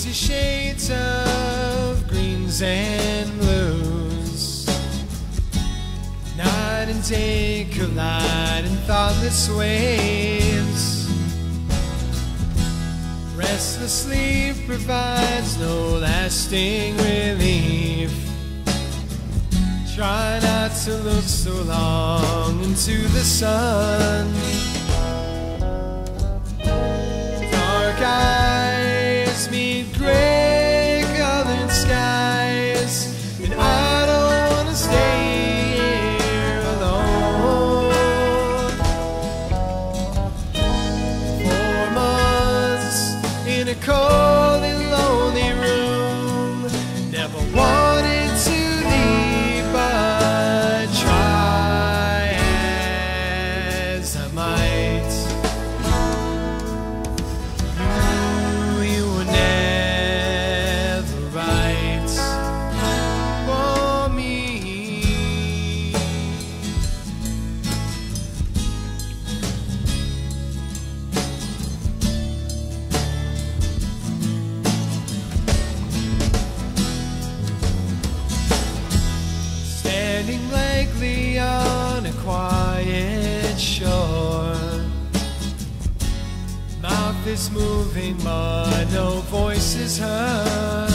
Fifty shades of greens and blues. Night and day collide in thoughtless waves. Restless sleep provides no lasting relief. Try not to look so long into the sun. Cold Mouth is moving, no voice is heard.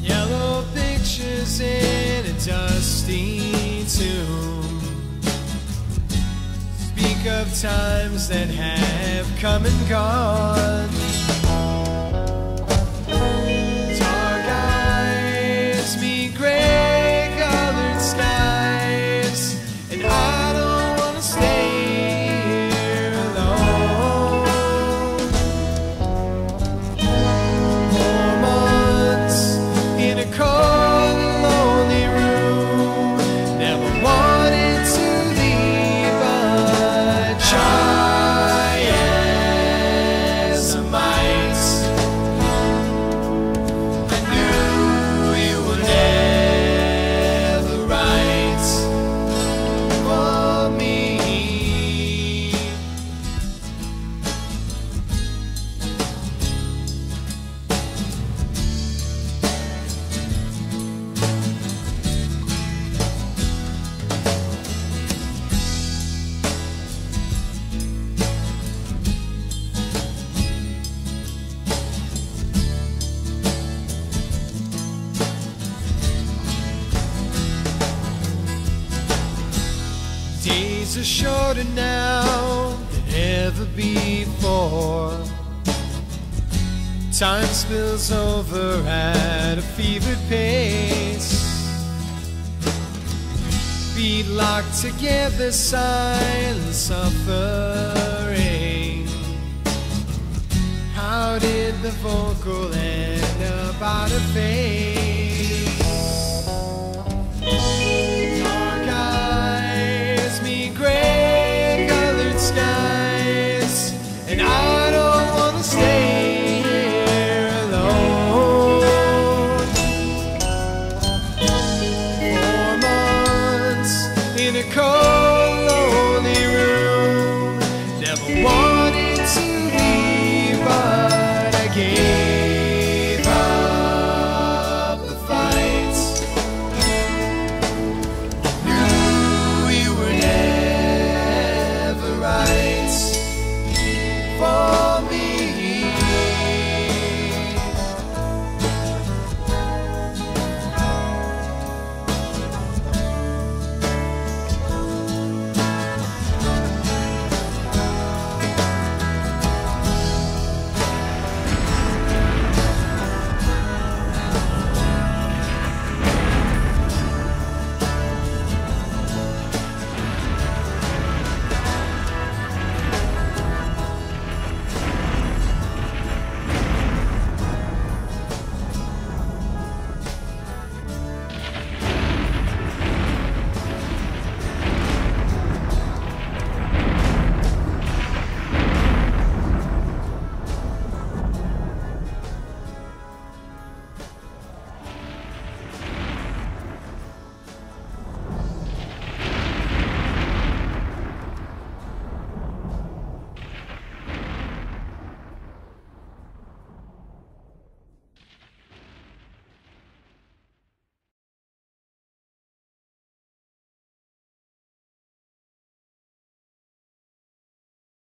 Yellow pictures in a dusty tomb speak of times that have come and gone. Are shorter now than ever before. Time spills over at a fevered pace. Feet locked together, silent suffering. How did the vocal end up out of phase? cynical.